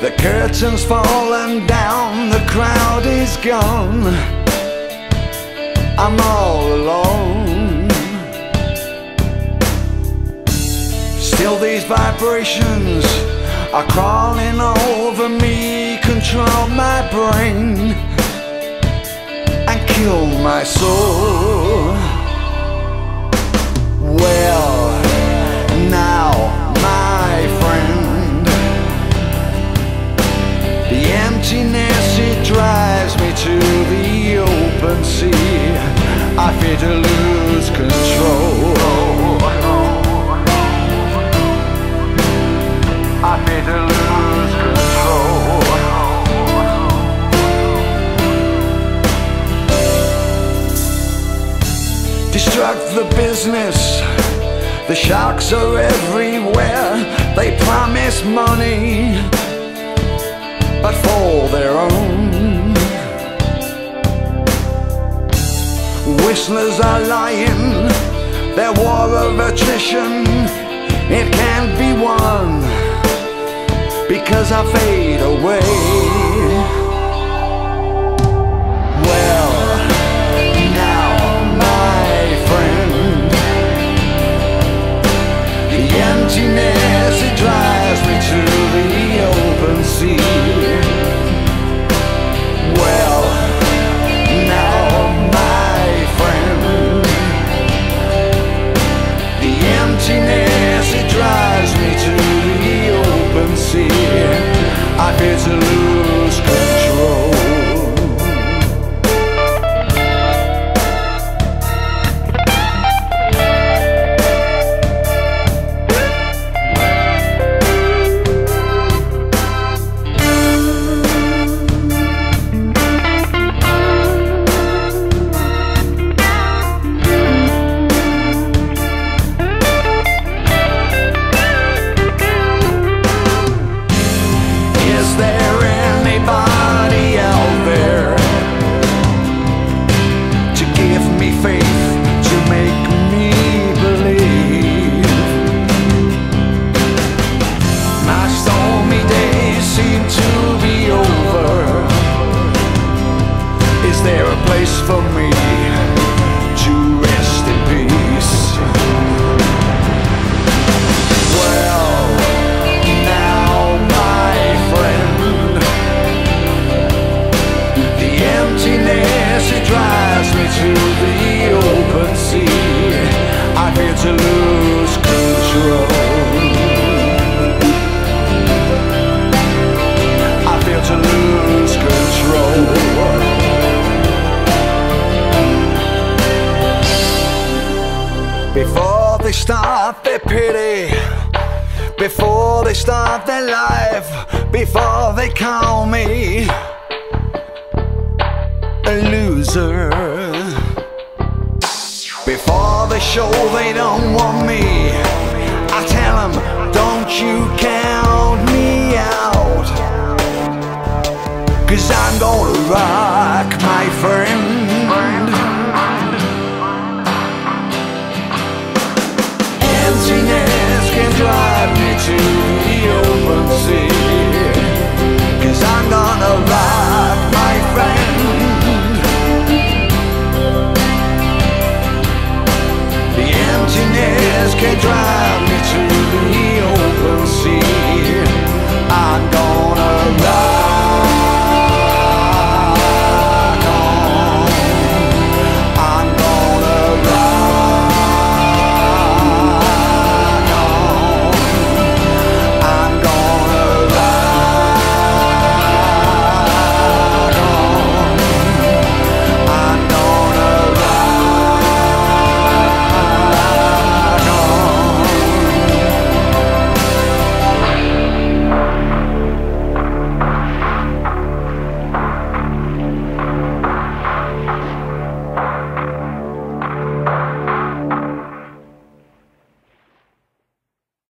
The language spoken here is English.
the curtain's fallen down, the crowd is gone. I'm all alone. Still, these vibrations are crawling over me, control my brain, and kill my soul. To lose control. I fear to lose control. Destruct the business. The sharks are everywhere. They promise money, but for their own. Whistlers are lying. Their war of attrition, it can't be won because I fade away. Well, now, my friend, the emptiness Before they start their pity, before they start their life, before they call me a loser, before they show they don't want me, I tell them, don't you count me out, cause I'm gonna rock, can't drive.